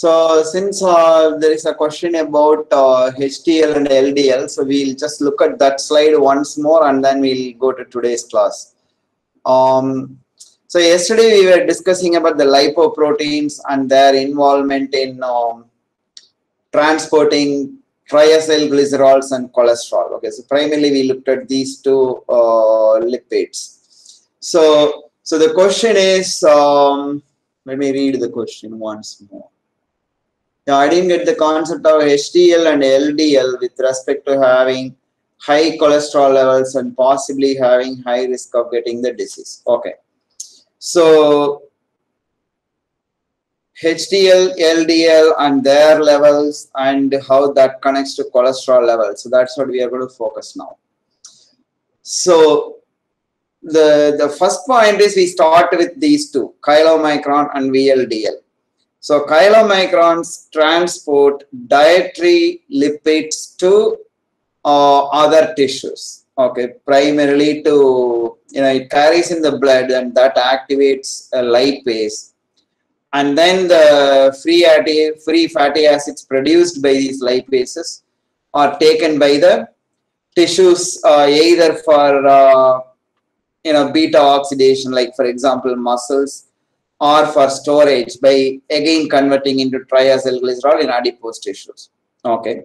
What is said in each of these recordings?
So since uh, there is a question about uh, HDL and LDL, so we'll just look at that slide once more and then we'll go to today's class. Um, so yesterday we were discussing about the lipoproteins and their involvement in um, transporting triacylglycerols and cholesterol. Okay, so primarily we looked at these two uh, lipids. So, so the question is, um, let me read the question once more. I didn't get the concept of HDL and LDL with respect to having high cholesterol levels and possibly having high risk of getting the disease. Okay. So HDL, LDL and their levels and how that connects to cholesterol levels. So that's what we are going to focus now. So the, the first point is we start with these two, chylomicron and VLDL. So chylomicrons transport dietary lipids to uh, other tissues. Okay, primarily to, you know, it carries in the blood and that activates a lipase. And then the free fatty, free fatty acids produced by these lipases are taken by the tissues uh, either for, uh, you know, beta oxidation, like for example, muscles, or for storage by again converting into triacylglycerol in adipose tissues. Okay.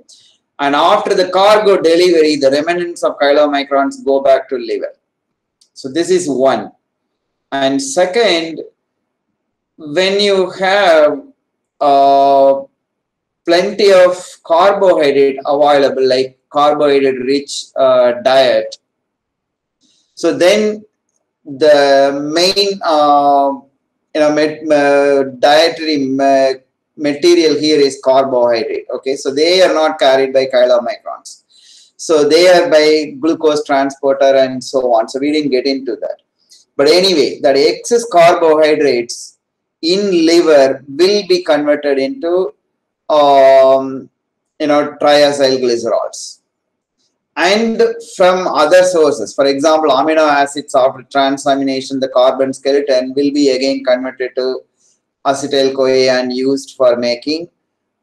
And after the cargo delivery, the remnants of chylomicrons go back to liver. So this is one. And second, when you have uh, plenty of carbohydrate available, like carbohydrate rich uh, diet, so then the main uh, you know uh, dietary material here is carbohydrate okay? So they are not carried by chylomicrons. So they are by glucose transporter and so on. So we didn't get into that. But anyway that excess carbohydrates in liver will be converted into um, you know triacylglycerols and from other sources. For example, amino acids after transamination, the carbon skeleton will be again converted to acetyl-CoA and used for making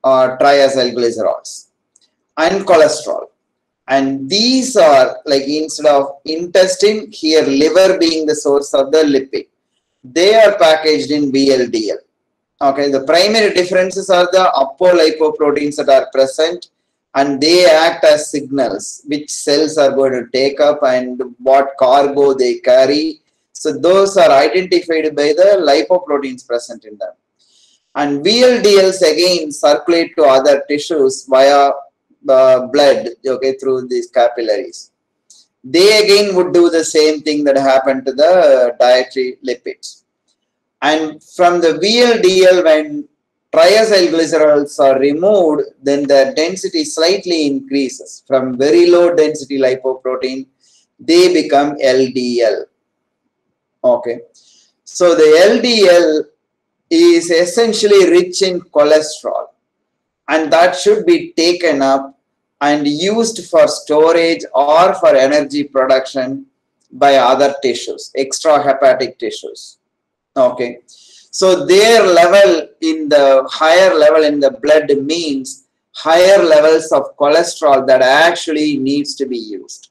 uh, triacylglycerols and cholesterol. And these are like instead of intestine, here liver being the source of the lipid. They are packaged in VLDL. Okay, the primary differences are the apolipoproteins that are present and they act as signals which cells are going to take up and what cargo they carry. So those are identified by the lipoproteins present in them. And VLDLs again circulate to other tissues via uh, blood, okay, through these capillaries. They again would do the same thing that happened to the dietary lipids. And from the VLDL, when triacylglycerols are removed, then the density slightly increases. From very low density lipoprotein, they become LDL. Okay. So the LDL is essentially rich in cholesterol and that should be taken up and used for storage or for energy production by other tissues, extrahepatic tissues. Okay. So their level in the higher level in the blood means higher levels of cholesterol that actually needs to be used.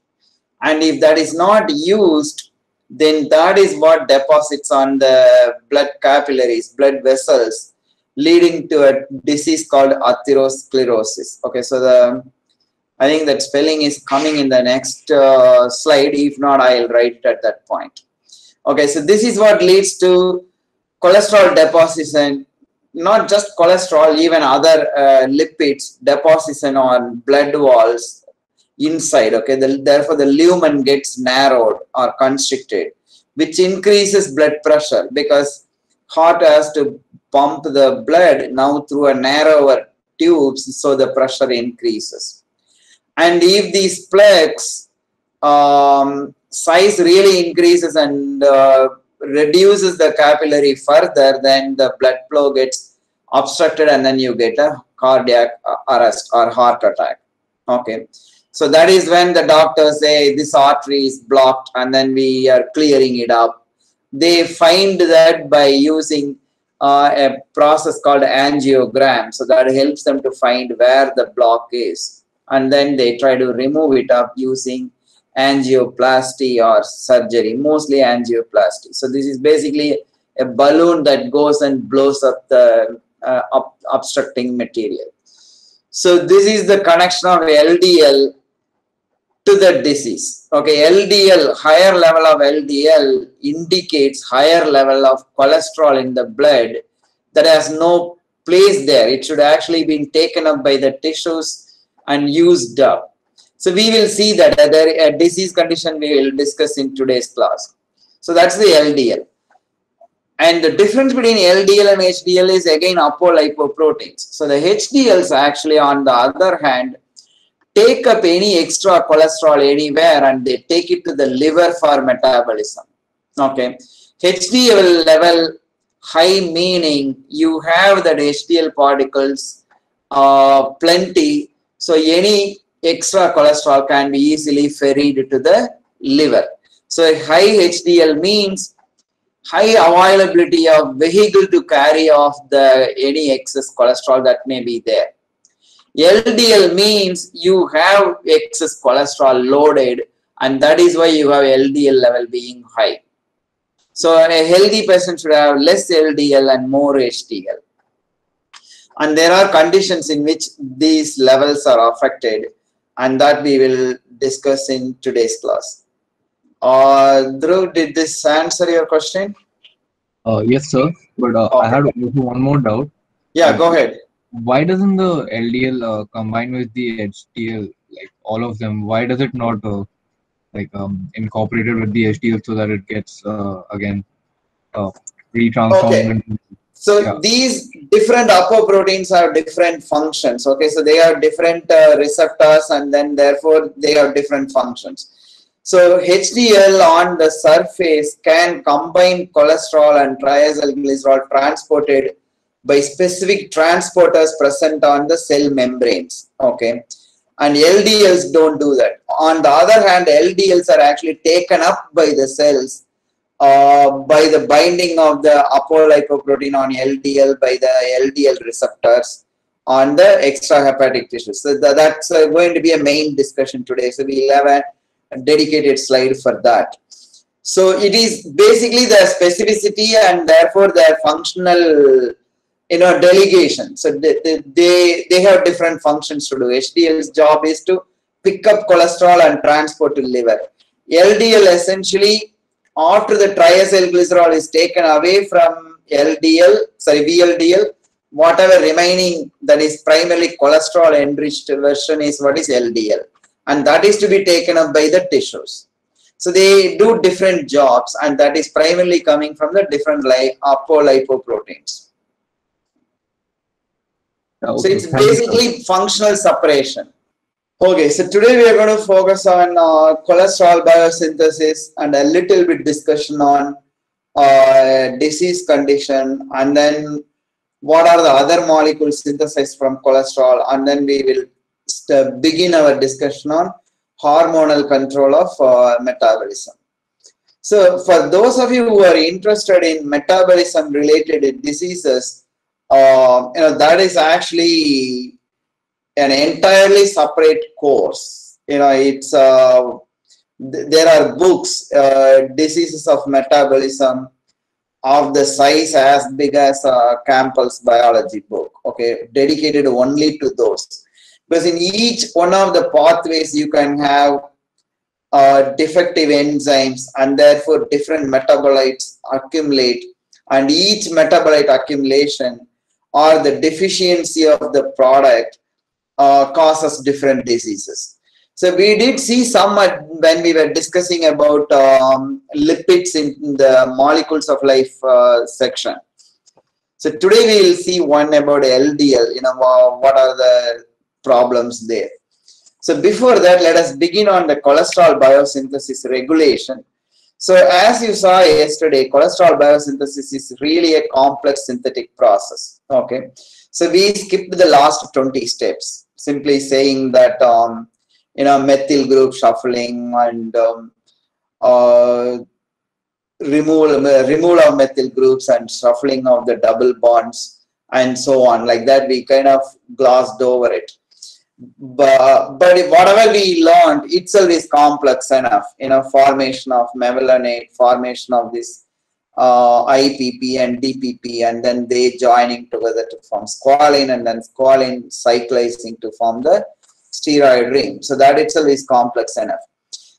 And if that is not used, then that is what deposits on the blood capillaries, blood vessels, leading to a disease called atherosclerosis. Okay, so the I think that spelling is coming in the next uh, slide. If not, I'll write it at that point. Okay, so this is what leads to cholesterol deposition, not just cholesterol, even other uh, lipids deposition on blood walls inside. Okay, the, therefore the lumen gets narrowed or constricted, which increases blood pressure because heart has to pump the blood now through a narrower tubes, so the pressure increases. And if these plaques um, size really increases and uh, reduces the capillary further, then the blood flow gets obstructed and then you get a cardiac arrest or heart attack. Okay. So that is when the doctors say this artery is blocked and then we are clearing it up. They find that by using uh, a process called angiogram. So that helps them to find where the block is. And then they try to remove it up using angioplasty or surgery, mostly angioplasty. So this is basically a balloon that goes and blows up the uh, up, obstructing material. So this is the connection of LDL to the disease. Okay, LDL, higher level of LDL indicates higher level of cholesterol in the blood that has no place there. It should actually been taken up by the tissues and used up. So we will see that a disease condition we will discuss in today's class. So that's the LDL. And the difference between LDL and HDL is again apolipoproteins. So the HDLs actually on the other hand take up any extra cholesterol anywhere and they take it to the liver for metabolism. Okay. HDL level high meaning you have that HDL particles uh, plenty. So any extra cholesterol can be easily ferried to the liver. So high HDL means high availability of vehicle to carry off the any excess cholesterol that may be there. LDL means you have excess cholesterol loaded and that is why you have LDL level being high. So a healthy person should have less LDL and more HDL. And there are conditions in which these levels are affected and that we will discuss in today's class. Uh, Dhruv, did this answer your question? Uh, yes, sir. But uh, okay. I had one more doubt. Yeah, go ahead. Why doesn't the LDL uh, combine with the HDL, like all of them? Why does it not uh, like um, incorporated with the HDL so that it gets uh, again uh, retransformed? Okay. So yeah. these different apoproteins have different functions. Okay, so they have different uh, receptors, and then therefore they have different functions. So HDL on the surface can combine cholesterol and triacylglycerol transported by specific transporters present on the cell membranes. Okay. And LDLs don't do that. On the other hand, LDLs are actually taken up by the cells uh, by the binding of the apolipoprotein on LDL by the LDL receptors on the extrahepatic tissues. So that's uh, going to be a main discussion today. So we'll have a dedicated slide for that. So it is basically the specificity and therefore the functional you know delegation. So they, they, they have different functions to do. HDL's job is to pick up cholesterol and transport to liver. LDL essentially after the triacylglycerol is taken away from LDL, sorry VLDL, whatever remaining that is primarily cholesterol enriched version is what is LDL and that is to be taken up by the tissues. So they do different jobs and that is primarily coming from the different like apolipoproteins. Okay, so it's basically functional separation. Okay, so today we are going to focus on uh, cholesterol biosynthesis and a little bit discussion on uh, disease condition and then what are the other molecules synthesized from cholesterol and then we will begin our discussion on hormonal control of uh, metabolism. So for those of you who are interested in metabolism related diseases, uh, you know, that is actually an entirely separate course. You know, it's, uh, th there are books, uh, diseases of metabolism of the size as big as a Campbell's biology book, okay, dedicated only to those. Because in each one of the pathways you can have uh, defective enzymes and therefore different metabolites accumulate. And each metabolite accumulation or the deficiency of the product uh, causes different diseases. So we did see some when we were discussing about um, lipids in the molecules of life uh, section. So today we will see one about LDL, you know, what are the problems there. So before that, let us begin on the cholesterol biosynthesis regulation. So as you saw yesterday, cholesterol biosynthesis is really a complex synthetic process. Okay. So we skipped the last 20 steps, simply saying that, um, you know, methyl group shuffling and um, uh, removal removal of methyl groups and shuffling of the double bonds and so on like that we kind of glossed over it. But, but whatever we learned itself is complex enough you know formation of mevalonate formation of this uh, IPP and DPP and then they joining together to form squalene and then squalene cyclizing to form the steroid ring. So that itself is complex enough.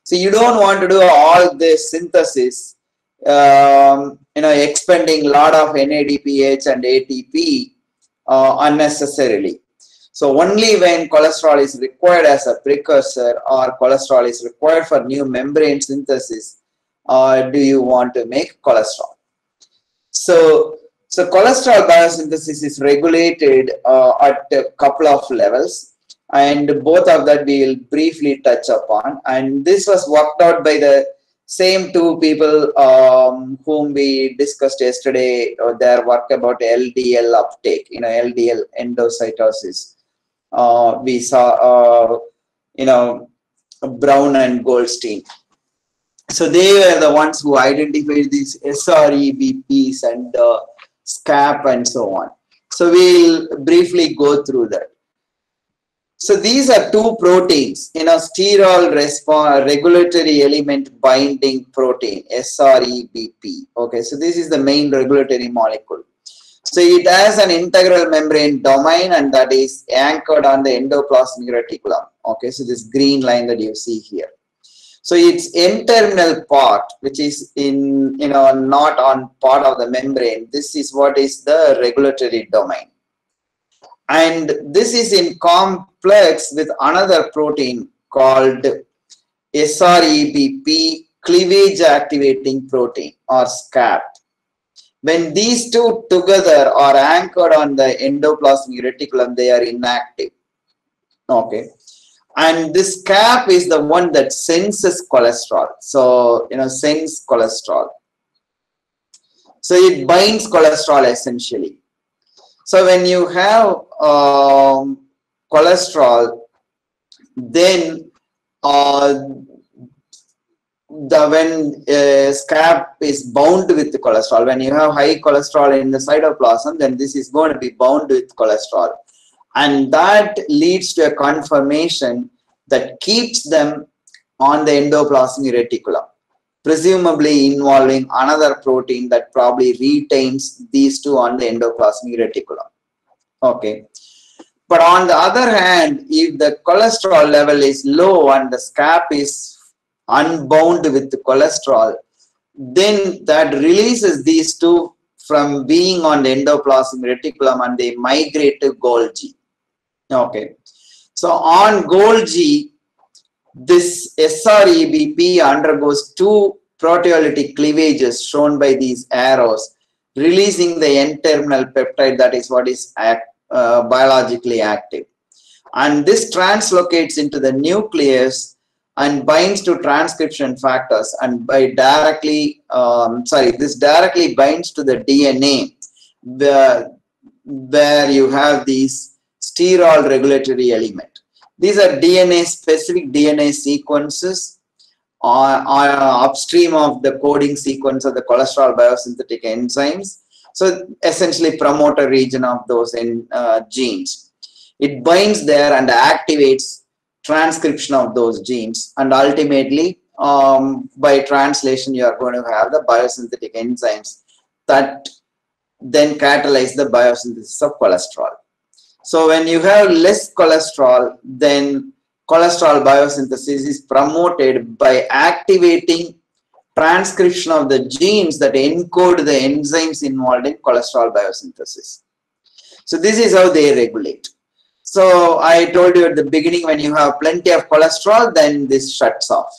So you don't want to do all this synthesis um, you know expending a lot of NADPH and ATP uh, unnecessarily. So only when cholesterol is required as a precursor or cholesterol is required for new membrane synthesis, uh, do you want to make cholesterol? So, so cholesterol biosynthesis is regulated uh, at a couple of levels and both of that we will briefly touch upon. And this was worked out by the same two people um, whom we discussed yesterday, uh, their work about LDL uptake, you know, LDL endocytosis uh, we saw, uh, you know, Brown and Goldstein. So they were the ones who identified these SREBPs and uh, SCAP and so on. So we'll briefly go through that. So these are two proteins, you know, sterol response regulatory element binding protein, SREBP. Okay, so this is the main regulatory molecule. So it has an integral membrane domain and that is anchored on the endoplasmic reticulum. Okay, so this green line that you see here. So its N-terminal part, which is in, you know, not on part of the membrane, this is what is the regulatory domain. And this is in complex with another protein called SREBP cleavage activating protein or SCAP when these two together are anchored on the endoplasmic reticulum, they are inactive. Okay. And this SCAP is the one that senses cholesterol. So, you know, sense cholesterol. So it binds cholesterol essentially. So when you have um, cholesterol, then uh, the when uh, scap is bound with cholesterol when you have high cholesterol in the cytoplasm then this is going to be bound with cholesterol and that leads to a conformation that keeps them on the endoplasmic reticulum presumably involving another protein that probably retains these two on the endoplasmic reticulum okay but on the other hand if the cholesterol level is low and the scap is unbound with the cholesterol, then that releases these two from being on the endoplasmic reticulum and they migrate to Golgi. Okay. So on Golgi, this SREBP undergoes two proteolytic cleavages shown by these arrows, releasing the N-terminal peptide that is what is act, uh, biologically active. And this translocates into the nucleus and binds to transcription factors and by directly um, sorry this directly binds to the DNA where, where you have these sterol regulatory element. These are DNA specific DNA sequences on, on upstream of the coding sequence of the cholesterol biosynthetic enzymes. So essentially promoter region of those in, uh, genes. It binds there and activates transcription of those genes and ultimately um, by translation you are going to have the biosynthetic enzymes that then catalyze the biosynthesis of cholesterol. So when you have less cholesterol then cholesterol biosynthesis is promoted by activating transcription of the genes that encode the enzymes involved in cholesterol biosynthesis. So this is how they regulate. So I told you at the beginning when you have plenty of cholesterol, then this shuts off.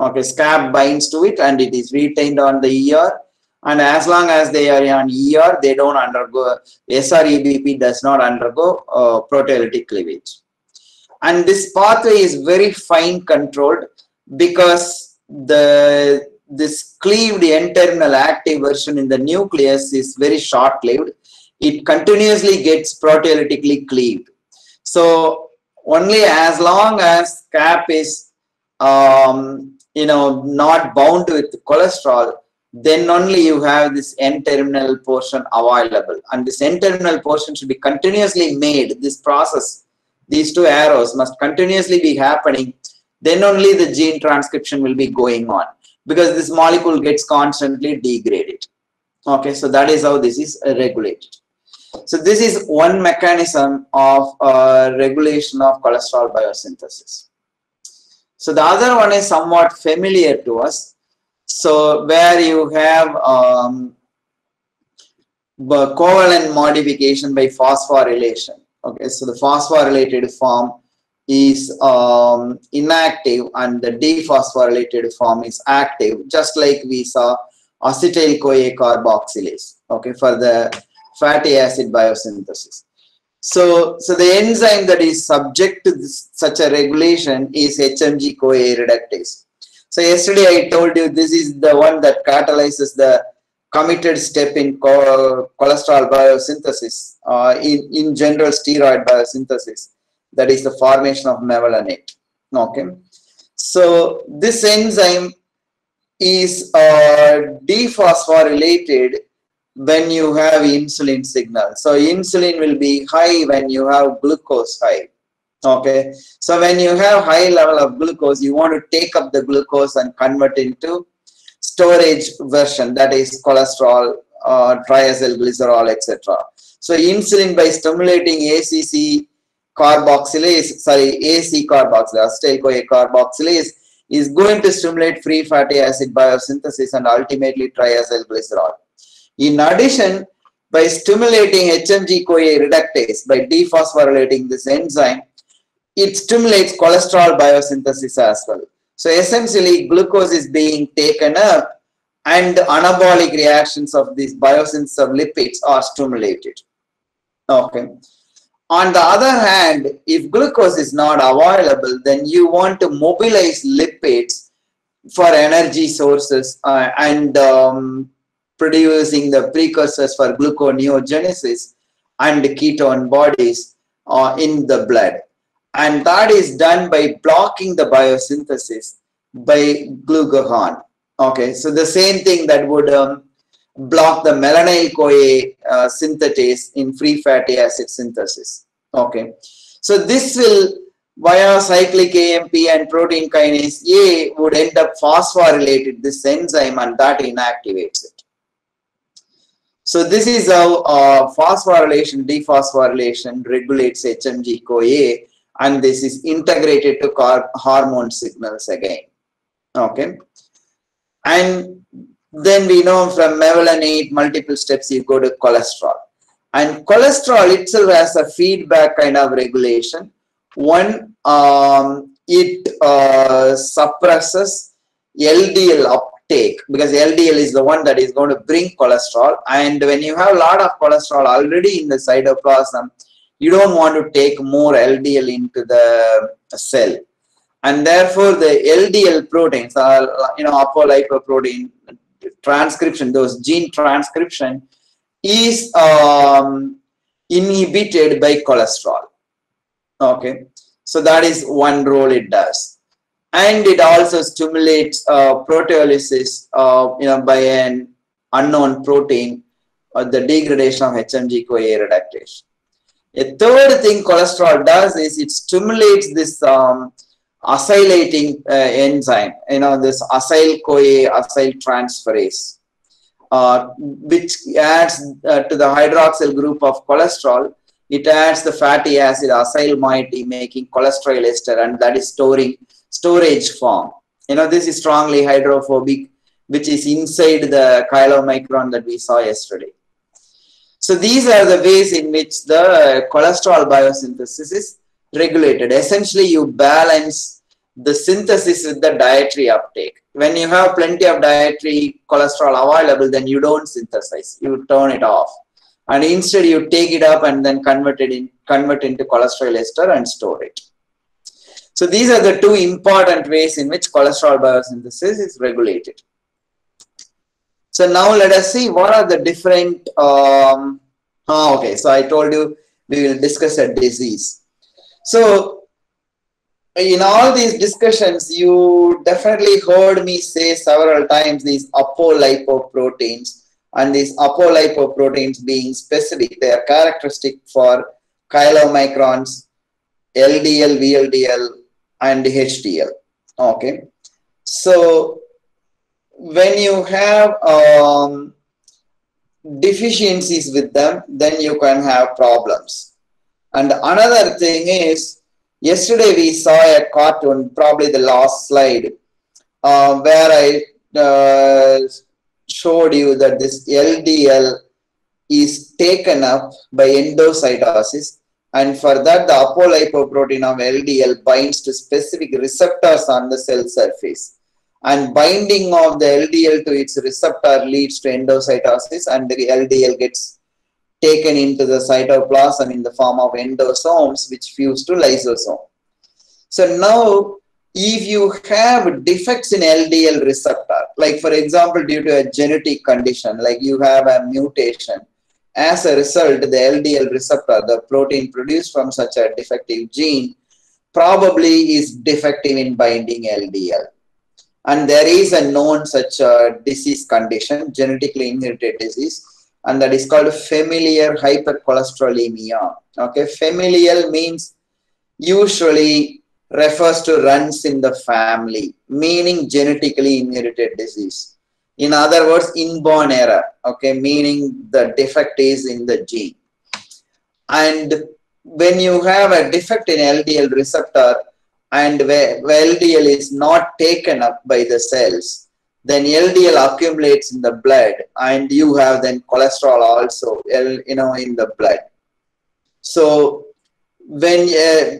Okay, scap binds to it and it is retained on the ER. And as long as they are on ER, they don't undergo, SREBP does not undergo uh, proteolytic cleavage. And this pathway is very fine controlled because the this cleaved N-terminal active version in the nucleus is very short-lived. It continuously gets proteolytically cleaved so only as long as SCAP is, um, you know, not bound with cholesterol, then only you have this N-terminal portion available. And this N-terminal portion should be continuously made. This process, these two arrows must continuously be happening. Then only the gene transcription will be going on because this molecule gets constantly degraded. Okay, so that is how this is regulated. So this is one mechanism of uh, regulation of cholesterol biosynthesis. So the other one is somewhat familiar to us. So where you have um, covalent modification by phosphorylation. Okay, so the phosphorylated form is um, inactive and the dephosphorylated form is active, just like we saw acetyl-CoA carboxylase, okay, for the fatty acid biosynthesis. So, so the enzyme that is subject to this, such a regulation is HMG-CoA reductase. So yesterday I told you this is the one that catalyzes the committed step in cholesterol biosynthesis, uh, in, in general steroid biosynthesis, that is the formation of mevalonate. Okay. So this enzyme is uh, dephosphorylated when you have insulin signal. So insulin will be high when you have glucose high. Okay. So when you have high level of glucose, you want to take up the glucose and convert into storage version that is cholesterol, uh, triacylglycerol, etc. So insulin by stimulating ACC carboxylase, sorry, AC carboxylase, acetyl-CoA carboxylase is going to stimulate free fatty acid biosynthesis and ultimately triacylglycerol. In addition, by stimulating HMG-CoA reductase, by dephosphorylating this enzyme, it stimulates cholesterol biosynthesis as well. So essentially, glucose is being taken up and the anabolic reactions of these biosynthesis of lipids are stimulated. Okay. On the other hand, if glucose is not available, then you want to mobilize lipids for energy sources uh, and um, producing the precursors for gluconeogenesis and ketone bodies uh, in the blood. And that is done by blocking the biosynthesis by glucagon. Okay, so the same thing that would um, block the malonyl-CoA uh, in free fatty acid synthesis. Okay, so this will via cyclic AMP and protein kinase A would end up phosphorylated this enzyme and that inactivates it. So this is how uh, phosphorylation, dephosphorylation regulates HMG-CoA and this is integrated to hormone signals again. Okay. And then we know from mevalonate multiple steps you go to cholesterol. And cholesterol itself has a feedback kind of regulation. One, um, it uh, suppresses LDL uptake because LDL is the one that is going to bring cholesterol. And when you have a lot of cholesterol already in the cytoplasm, you don't want to take more LDL into the cell. And therefore, the LDL proteins are, you know, apolipoprotein transcription, those gene transcription is um, inhibited by cholesterol. Okay. So that is one role it does and it also stimulates uh, proteolysis uh, you know, by an unknown protein or the degradation of HMG-CoA reductase. A third thing cholesterol does is it stimulates this um, acylating uh, enzyme, you know, this acyl-CoA acyl transferase, uh, which adds uh, to the hydroxyl group of cholesterol. It adds the fatty acid acyl moiety making cholesterol ester and that is storing storage form. You know, this is strongly hydrophobic, which is inside the chylomicron that we saw yesterday. So these are the ways in which the cholesterol biosynthesis is regulated. Essentially, you balance the synthesis with the dietary uptake. When you have plenty of dietary cholesterol available, then you don't synthesize, you turn it off. And instead you take it up and then convert it in, convert into cholesterol ester and store it. So these are the two important ways in which cholesterol biosynthesis is regulated. So now let us see what are the different, um, oh, okay, so I told you we will discuss a disease. So in all these discussions, you definitely heard me say several times these apolipoproteins and these apolipoproteins being specific. They are characteristic for chylomicrons, LDL, VLDL, and HDL. Okay. So when you have um, deficiencies with them, then you can have problems. And another thing is, yesterday we saw a cartoon, probably the last slide, uh, where I uh, showed you that this LDL is taken up by endocytosis and for that the apolipoprotein of LDL binds to specific receptors on the cell surface and binding of the LDL to its receptor leads to endocytosis and the LDL gets taken into the cytoplasm in the form of endosomes which fuse to lysosome. So now if you have defects in LDL receptor, like for example, due to a genetic condition, like you have a mutation, as a result, the LDL receptor, the protein produced from such a defective gene, probably is defective in binding LDL. And there is a known such a disease condition, genetically inherited disease, and that is called familial hypercholesterolemia. Okay, familial means usually refers to runs in the family, meaning genetically inherited disease. In other words, inborn error, okay, meaning the defect is in the gene. And when you have a defect in LDL receptor and where LDL is not taken up by the cells, then LDL accumulates in the blood and you have then cholesterol also, you know, in the blood. So when uh,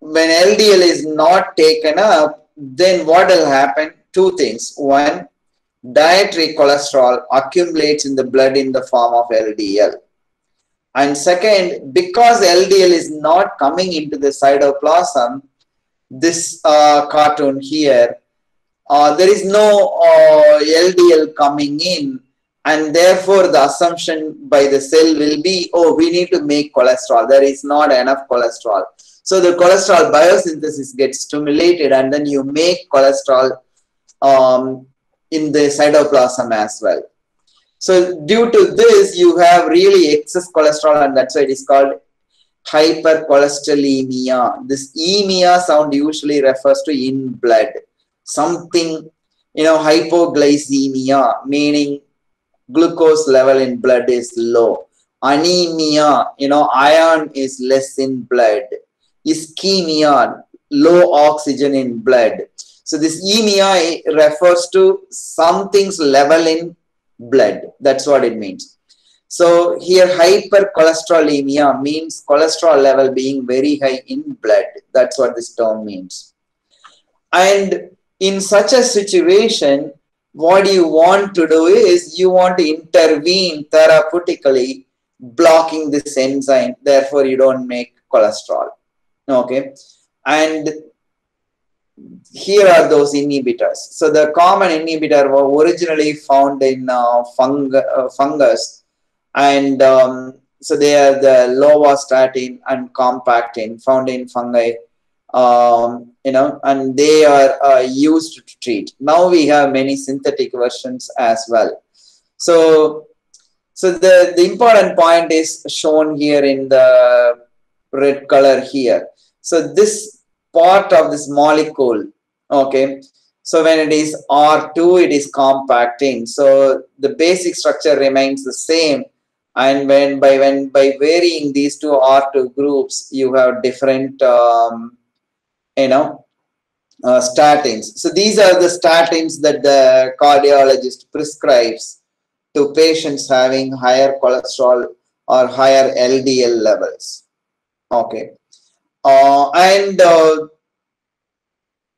when LDL is not taken up, then what will happen? Two things. One, dietary cholesterol accumulates in the blood in the form of LDL. And second, because LDL is not coming into the cytoplasm, this uh, cartoon here, uh, there is no uh, LDL coming in and therefore the assumption by the cell will be, oh, we need to make cholesterol. There is not enough cholesterol. So the cholesterol biosynthesis gets stimulated and then you make cholesterol um, in the cytoplasm as well. So due to this, you have really excess cholesterol and that's why it is called hypercholesterolemia. This emia sound usually refers to in blood. Something, you know, hypoglycemia, meaning glucose level in blood is low. Anemia, you know, iron is less in blood. Ischemia, low oxygen in blood. So this emia refers to something's level in blood. That's what it means. So here hypercholesterolemia means cholesterol level being very high in blood. That's what this term means. And in such a situation, what you want to do is you want to intervene therapeutically blocking this enzyme. Therefore, you don't make cholesterol. Okay. And here are those inhibitors. So the common inhibitor were originally found in uh, fung uh, fungus and um, so they are the lovastatin and compactin found in fungi um, you know and they are uh, used to treat. Now we have many synthetic versions as well. So so the the important point is shown here in the red color here. So this part of this molecule okay so when it is r2 it is compactin. So the basic structure remains the same and when by when by varying these two r2 groups you have different um, you know uh, statins. So these are the statins that the cardiologist prescribes to patients having higher cholesterol or higher ldl levels. Okay. Uh, and uh,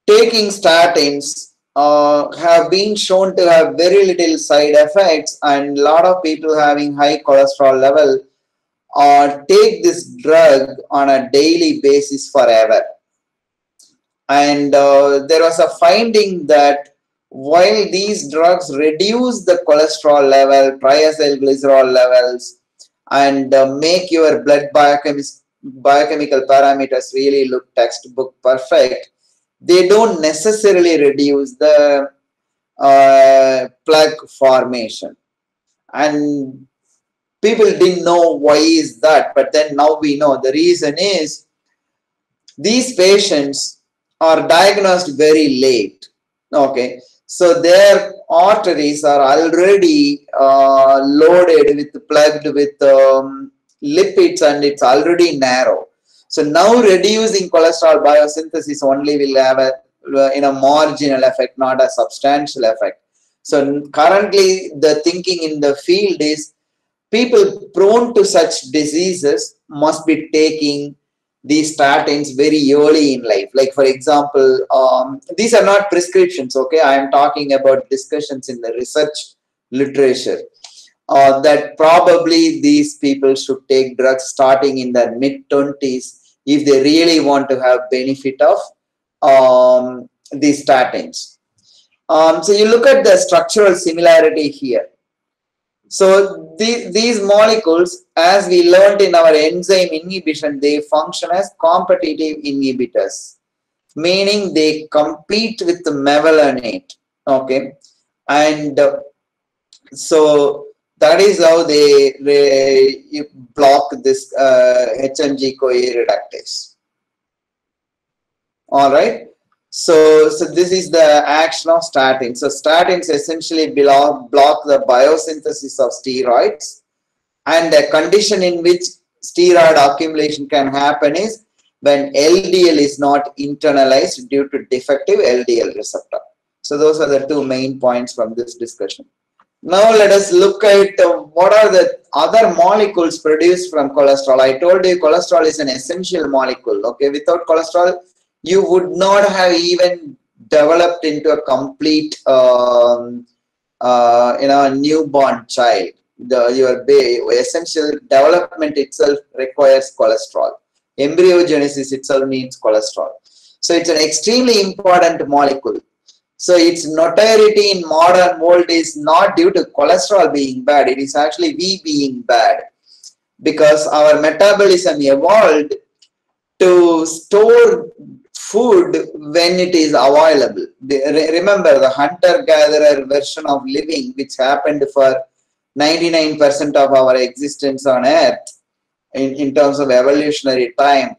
taking statins uh, have been shown to have very little side effects and a lot of people having high cholesterol level uh, take this drug on a daily basis forever. And uh, there was a finding that while these drugs reduce the cholesterol level, triacylglycerol levels, and uh, make your blood biochemistry biochemical parameters really look textbook perfect, they don't necessarily reduce the uh, formation. And people didn't know why is that, but then now we know the reason is these patients are diagnosed very late. Okay, so their arteries are already uh, loaded with plugged with um, lipids and it's already narrow. So now reducing cholesterol biosynthesis only will have a in a marginal effect, not a substantial effect. So currently the thinking in the field is people prone to such diseases must be taking these statins very early in life. Like for example, um, these are not prescriptions, okay? I am talking about discussions in the research literature. Uh, that probably these people should take drugs starting in their mid 20s if they really want to have benefit of um, these statins. Um, so you look at the structural similarity here. So the, these molecules, as we learned in our enzyme inhibition, they function as competitive inhibitors, meaning they compete with the mevalonate. Okay, and uh, so that is how they, they block this uh, HMG CoA reductase. All right. So, so this is the action of statins. So statins essentially block, block the biosynthesis of steroids and the condition in which steroid accumulation can happen is when LDL is not internalized due to defective LDL receptor. So those are the two main points from this discussion. Now let us look at uh, what are the other molecules produced from cholesterol. I told you cholesterol is an essential molecule. Okay, without cholesterol, you would not have even developed into a complete um, uh, you know newborn child the your essential development itself requires cholesterol embryogenesis itself needs cholesterol so it's an extremely important molecule so its notoriety in modern world is not due to cholesterol being bad it is actually we being bad because our metabolism evolved to store food when it is available. Remember the hunter-gatherer version of living which happened for 99% of our existence on earth in, in terms of evolutionary time.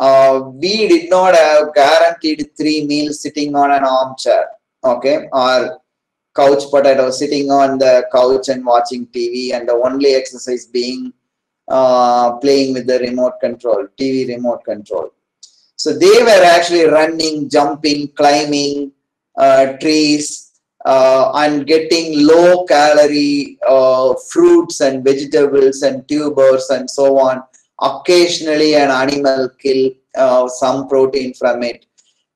Uh, we did not have guaranteed three meals sitting on an armchair, okay, or couch potato sitting on the couch and watching TV and the only exercise being uh, playing with the remote control, TV remote control. So they were actually running, jumping, climbing uh, trees uh, and getting low calorie uh, fruits and vegetables and tubers and so on. Occasionally an animal kill uh, some protein from it.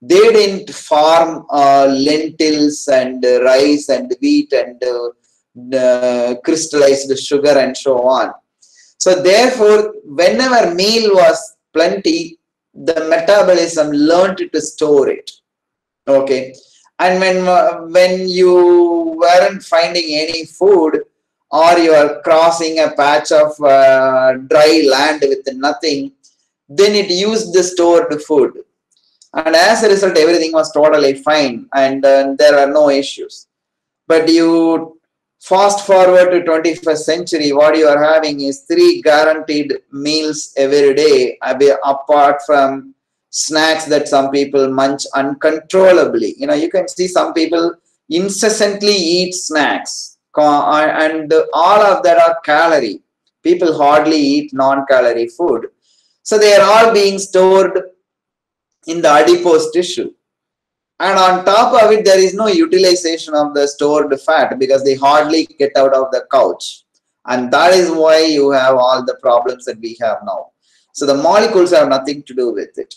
They didn't farm uh, lentils and rice and wheat and uh, crystallized sugar and so on. So therefore, whenever meal was plenty, the metabolism learned to store it okay and when when you weren't finding any food or you are crossing a patch of uh, dry land with nothing then it used the stored food. And as a result everything was totally fine and uh, there are no issues. But you fast forward to 21st century what you are having is three guaranteed meals every day apart from snacks that some people munch uncontrollably. You know you can see some people incessantly eat snacks and all of that are calorie. People hardly eat non-calorie food. So they are all being stored in the adipose tissue. And on top of it there is no utilization of the stored fat because they hardly get out of the couch. And that is why you have all the problems that we have now. So the molecules have nothing to do with it.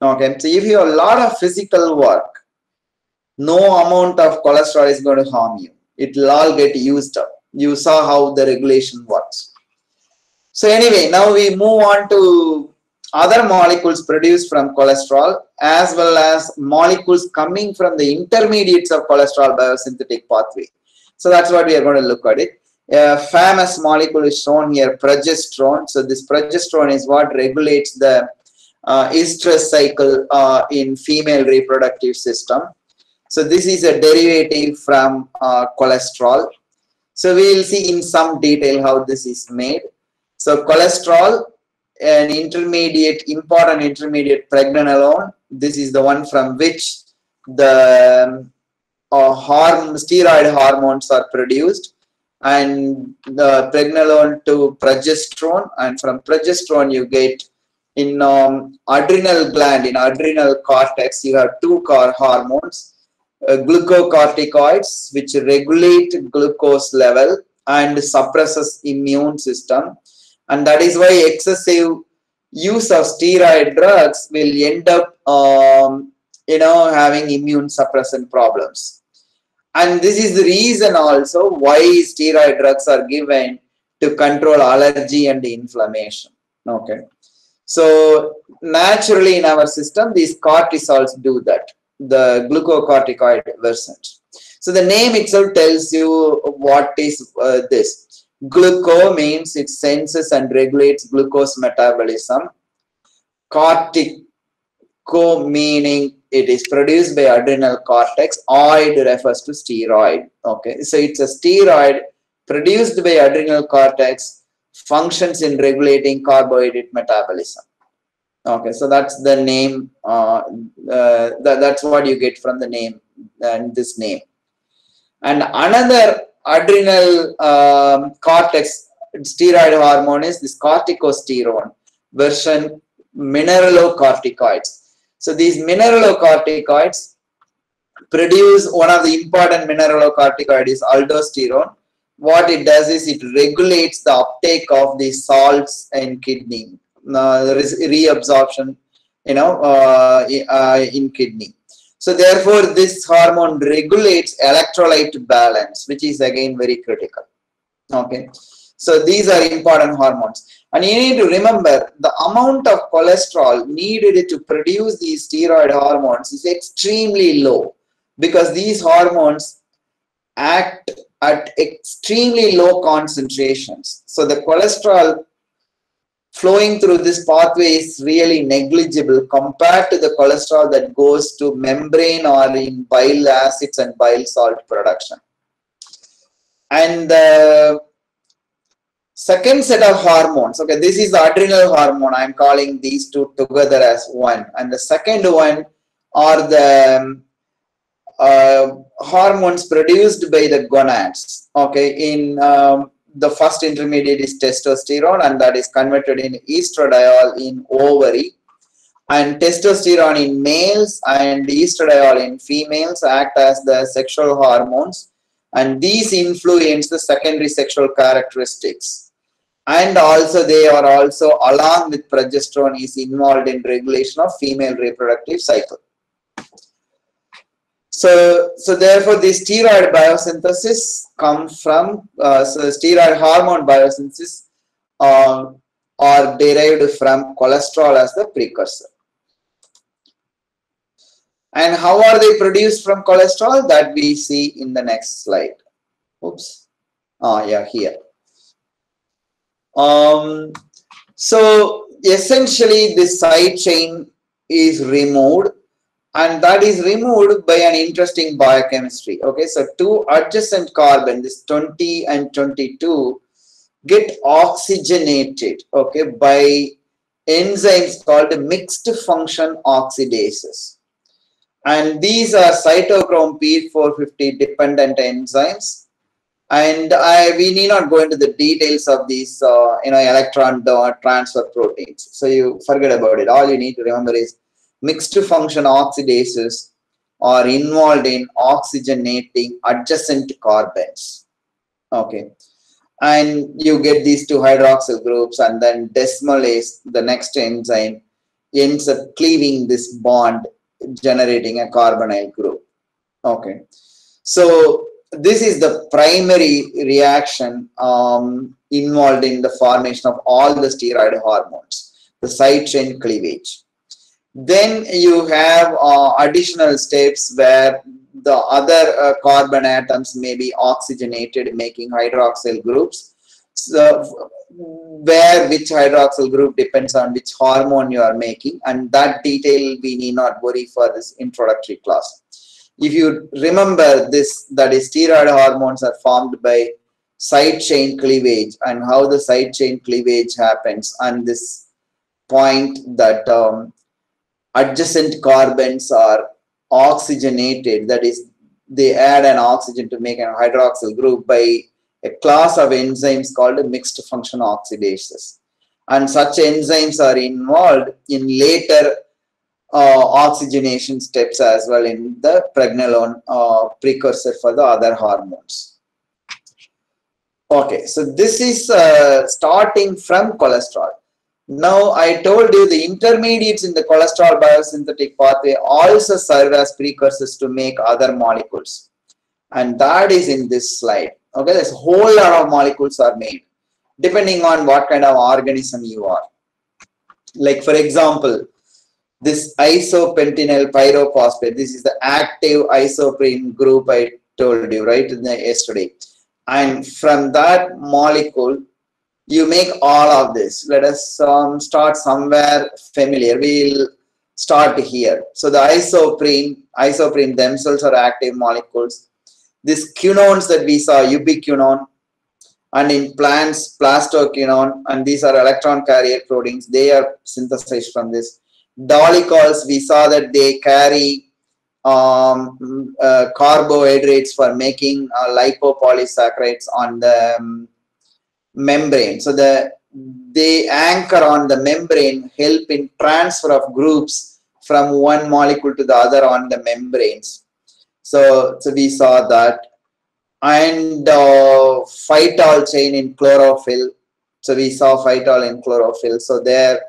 Okay so if you have a lot of physical work no amount of cholesterol is going to harm you it will all get used up you saw how the regulation works so anyway now we move on to other molecules produced from cholesterol as well as molecules coming from the intermediates of cholesterol biosynthetic pathway. So that's what we are going to look at it. A famous molecule is shown here, progesterone. So this progesterone is what regulates the uh, cycle uh, in female reproductive system. So this is a derivative from uh, cholesterol. So we will see in some detail how this is made. So cholesterol, an intermediate, important intermediate pregnenolone. This is the one from which the uh, horm steroid hormones are produced and the pregnenolone to progesterone and from progesterone you get in um, adrenal gland in adrenal cortex you have two hormones uh, glucocorticoids which regulate glucose level and suppresses immune system. And that is why excessive use of steroid drugs will end up um, you know having immune suppression problems. And this is the reason also why steroid drugs are given to control allergy and inflammation. Okay. So naturally in our system these cortisols do that the glucocorticoid version so the name itself tells you what is uh, this. Gluco means it senses and regulates glucose metabolism. Cortico meaning it is produced by adrenal cortex. Oid refers to steroid. Okay. So it's a steroid produced by adrenal cortex functions in regulating carbohydrate metabolism okay so that's the name uh, uh, that, that's what you get from the name and this name and another adrenal um, cortex steroid hormone is this corticosterone version mineralocorticoids so these mineralocorticoids produce one of the important mineralocorticoid is aldosterone. What it does is it regulates the uptake of the salts in kidney. Uh, reabsorption, you know, uh, uh, in kidney. So therefore, this hormone regulates electrolyte balance, which is again very critical. Okay. So these are important hormones. And you need to remember the amount of cholesterol needed to produce these steroid hormones is extremely low because these hormones act at extremely low concentrations. So the cholesterol flowing through this pathway is really negligible compared to the cholesterol that goes to membrane or in bile acids and bile salt production. And the second set of hormones. Okay this is the adrenal hormone. I'm calling these two together as one. And the second one are the um, uh, hormones produced by the gonads. Okay in um, the first intermediate is testosterone and that is converted in estradiol in ovary. And testosterone in males and estradiol in females act as the sexual hormones. And these influence the secondary sexual characteristics. And also they are also along with progesterone is involved in regulation of female reproductive cycle so so therefore the steroid biosynthesis comes from uh, so steroid hormone biosynthesis uh, are derived from cholesterol as the precursor. And how are they produced from cholesterol? That we see in the next slide. Oops. Ah yeah here. Um, so essentially this side chain is removed and that is removed by an interesting biochemistry. Okay, so two adjacent carbon, this 20 and 22, get oxygenated, okay, by enzymes called mixed function oxidases. And these are cytochrome P450 dependent enzymes and I, we need not go into the details of these, uh, you know, electron transfer proteins. So you forget about it. All you need to remember is mixed function oxidases are involved in oxygenating adjacent carbons. Okay. And you get these two hydroxyl groups and then desmolase, the next enzyme, ends up cleaving this bond, generating a carbonyl group. Okay. So this is the primary reaction um, involved in the formation of all the steroid hormones, the side chain cleavage. Then you have uh, additional steps where the other uh, carbon atoms may be oxygenated, making hydroxyl groups. So, where which hydroxyl group depends on which hormone you are making, and that detail we need not worry for this introductory class. If you remember this, that is steroid hormones are formed by side chain cleavage and how the side chain cleavage happens and this point that um, adjacent carbons are oxygenated. That is they add an oxygen to make an hydroxyl group by a class of enzymes called mixed function oxidases. And such enzymes are involved in later uh, oxygenation steps as well in the pregnenolone uh, precursor for the other hormones. Okay, so this is uh, starting from cholesterol. Now, I told you the intermediates in the cholesterol biosynthetic pathway also serve as precursors to make other molecules. And that is in this slide. Okay, there's a whole lot of molecules are made depending on what kind of organism you are. Like, for example, this isopentenyl pyrophosphate, this is the active isoprene group I told you, right, yesterday and from that molecule you make all of this. Let us um, start somewhere familiar. We'll start here. So the isoprene isoprene themselves are active molecules. These quinones that we saw ubiquinone and in plants plastoquinone and these are electron carrier proteins. They are synthesized from this. Dolichols we saw that they carry um, uh, carbohydrates for making uh, lipopolysaccharides on the um, membrane. So the they anchor on the membrane, help in transfer of groups from one molecule to the other on the membranes. So, so we saw that. And uh, phytol chain in chlorophyll. So we saw phytol in chlorophyll. So there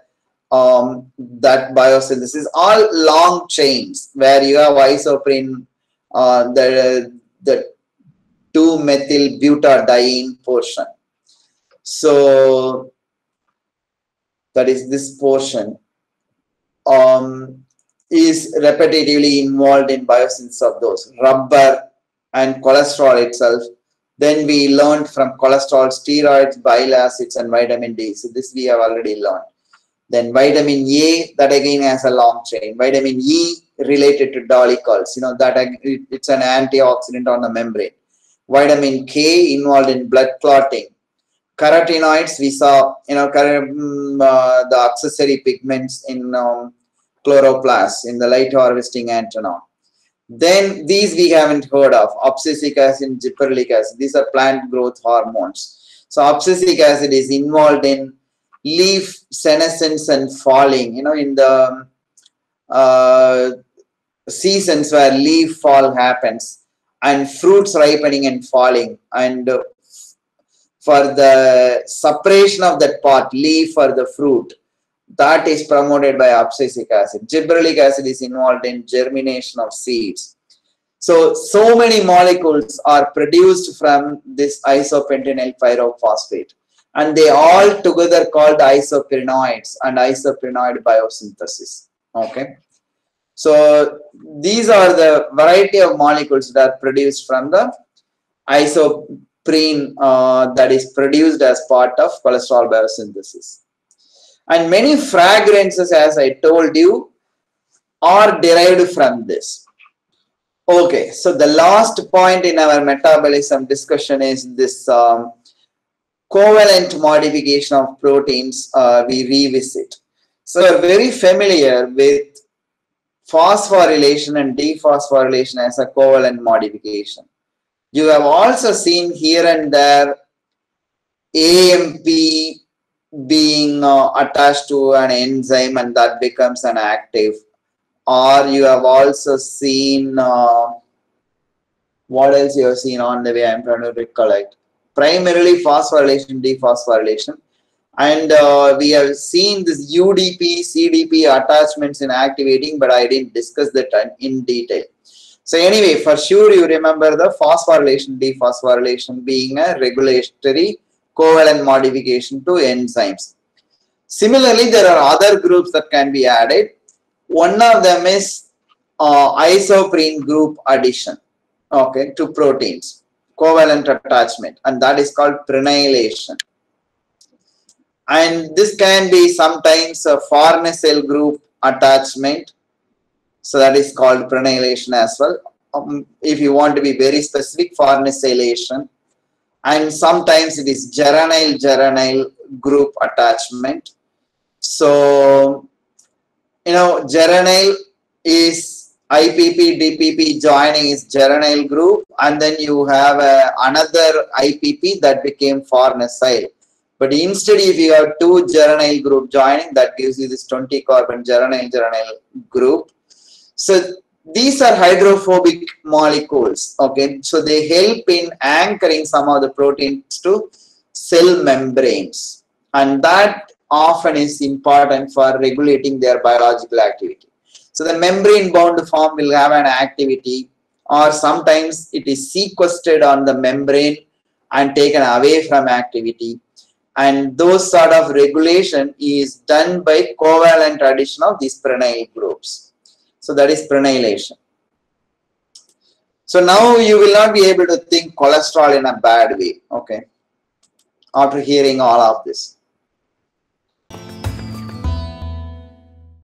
um, that biosynthesis, all long chains where you have isoprene, uh, the, the 2-methyl butadiene portion. So that is this portion um, is repetitively involved in biosynthesis of those rubber and cholesterol itself. Then we learned from cholesterol, steroids, bile acids, and vitamin D. So this we have already learned. Then vitamin A, that again has a long chain. Vitamin E related to dolichols, you know, that it's an antioxidant on the membrane. Vitamin K involved in blood clotting. Carotenoids, we saw, you know, mm, uh, the accessory pigments in um, chloroplast, in the light harvesting antenna. Then these we haven't heard of, abscisic acid, and gibberellic acid. These are plant growth hormones. So abscisic acid is involved in leaf senescence and falling you know in the uh, seasons where leaf fall happens and fruits ripening and falling and for the separation of that part leaf or the fruit that is promoted by abscisic acid gibberellic acid is involved in germination of seeds so so many molecules are produced from this isopentenyl pyrophosphate and they all together called isoprenoids and isoprenoid biosynthesis. Okay. So these are the variety of molecules that are produced from the uh, that is produced as part of cholesterol biosynthesis. And many fragrances, as I told you, are derived from this. Okay, so the last point in our metabolism discussion is this um, covalent modification of proteins uh, we revisit. So we're very familiar with phosphorylation and dephosphorylation as a covalent modification. You have also seen here and there AMP being uh, attached to an enzyme and that becomes an active. Or you have also seen, uh, what else you have seen on the way I'm trying to recollect primarily phosphorylation, dephosphorylation. And uh, we have seen this UDP, CDP attachments in activating, but I didn't discuss that in detail. So anyway, for sure you remember the phosphorylation, dephosphorylation being a regulatory covalent modification to enzymes. Similarly, there are other groups that can be added. One of them is uh, isoprene group addition, okay, to proteins, covalent attachment, and that is called prenylation. And this can be sometimes a farnesyl group attachment, so that is called prenylation as well. Um, if you want to be very specific, farnesylation, and sometimes it is geranyl geranyl group attachment. So, you know, geranyl is IPP DPP joining is geranyl group, and then you have uh, another IPP that became farnesyl. But instead, if you have two geranyl group joining, that gives you this 20 carbon geranyl geranyl group. So these are hydrophobic molecules. Okay, so they help in anchoring some of the proteins to cell membranes, and that often is important for regulating their biological activity. So the membrane bound form will have an activity, or sometimes it is sequestered on the membrane and taken away from activity. And those sort of regulation is done by covalent addition of these prenyl groups. So that is prenylation. So now you will not be able to think cholesterol in a bad way, okay, after hearing all of this.